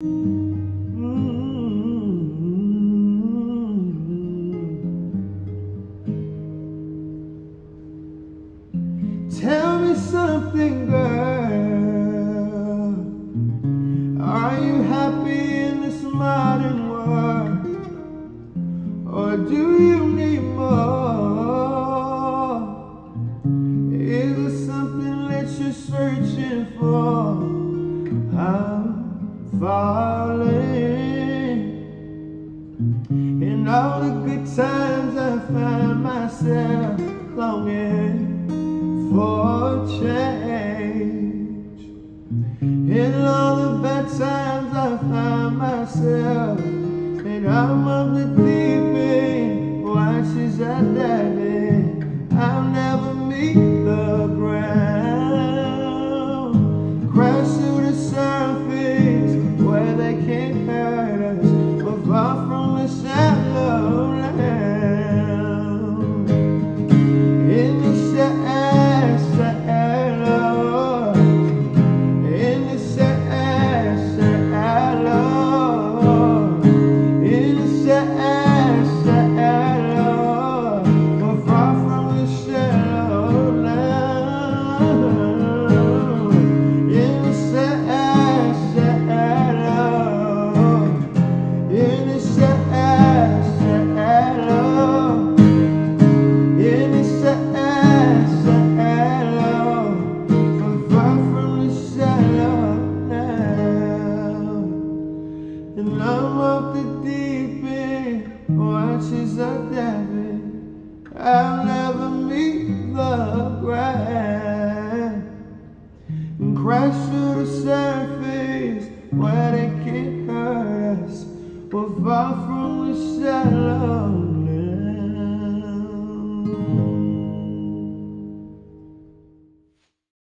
Mm-hmm. Tell me something, girl. Are you happy in this modern world? Or do you need more? Is there something that you're searching for? Falling. In all the good times I find myself longing for change. In all the bad times I find myself and I'm of the they can't off the deep end, watches are diving. I'll never meet the ground and crash to the surface where they can't hurt us. We're far from the shallow